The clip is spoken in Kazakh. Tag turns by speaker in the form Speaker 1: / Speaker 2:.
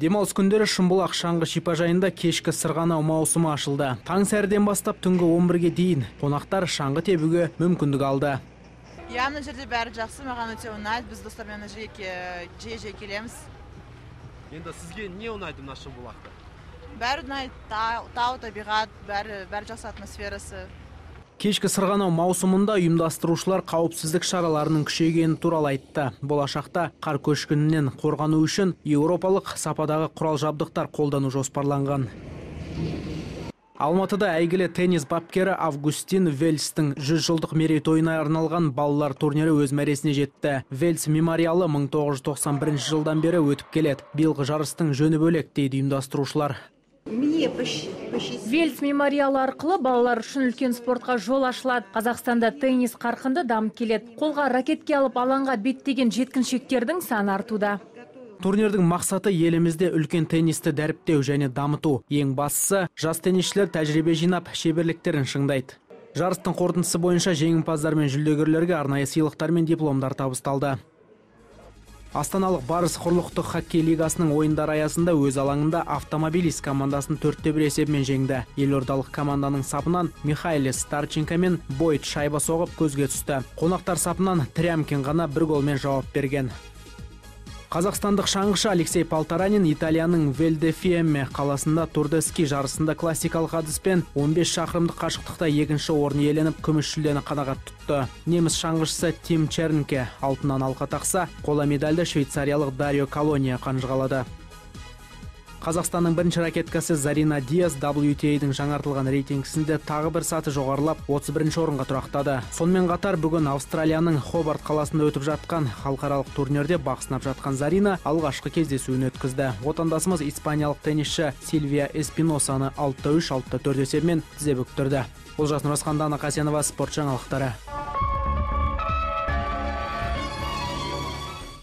Speaker 1: демалыс күндері шымбұлақ шаңғы шипажайында кешкі сырғанау маусымы ашылды. Таң сәріден бастап түнгі 11-ге дейін қонақтар шаңғы тебуге мүмкіндік алды.
Speaker 2: Иә мына жерде бәрі жақсы маған өте ұнайды. Біз достармен мына жерге жиі жиі келеміз.
Speaker 3: Енді сізге не ұнайды мына шымбұлақта?
Speaker 2: Бәрі ұнайды. Тау тау табиғат бәрі бәрі жақсы атмосферасы.
Speaker 1: Кешкі сырғанау маусымында ұйымдастырушылар қауіпсіздік шараларының күшейгені туралы айтты. Болашақта қар көшкінінен қорғану үшін еуропалық сападағы құрал жабдықтар қолдану жоспарланған. Алматыда әйгілі теннис бапкері августин вельстің 100 жылдық мерейтойына арналған балалар турнирі өз мәресіне жетті. Вельс мемориалы 1991 жылдан бері өтіп келеді. Биылғы жарыстың жөні бөлек дейді ұйымдастырушылар.
Speaker 4: Вельс мемориалы арқылы балалар үшін үлкен спортқа жол ашылады. Қазақстанда теннис қарқынды дамып келеді. Қолға ракетке алып алаңға беттеген жеткіншектердің саны артуда.
Speaker 1: Турнирдің мақсаты елімізде үлкен теннисті дәріптеу және дамыту. Ең бастысы жас теннисшілер тәжірибе жинап шеберліктерін шыңдайды. Жарыстың қорытындысы бойынша жеңімпаздар мен жүлдегерлерге арнайы сыйлықтар мен дипломдар табысталды. Астаналық барыс құрлықтық хоккей лигасының ойындары аясында өз алаңында автомобилист командасын төртте бір есебімен жеңді. Елордалық команданың сапынан михайлис старченко мен бойт шайба соғып көзге түсті. Қонақтар сапынан трямкин ғана бір голмен жауап берген. Қазақстандық шаңғышы алексей полторанин италияның велдефиеме қаласында тур де ски жарысында классикалық әдіспен 15 шақырымдық қашықтықта екінші орын иеленіп күміс жүлдені қанағат тұтты. Неміс шаңғышысы тим чернке алтыннан алқа тақса қола медальді швейцариялық дарио колония қанжығалады. Қазақстанның бірінші ракеткасы зарина диас WTA-дің жаңартылған рейтингісінде тағы бір саты жоғарылап 31 орынға тұрақтады. Сонымен қатар бүгін австралияның хобарт қаласында өтіп жатқан халықаралық турнирде бақ сынап жатқан зарина алғашқы кездесуін өткізді. Отандасымыз испаниялық теннисші сильвия эспиносаны алтыда үш алтыда төрт есебімен тізе бүктірді. Олжас нұрасхан дана қасенова спорт жаңалықтары.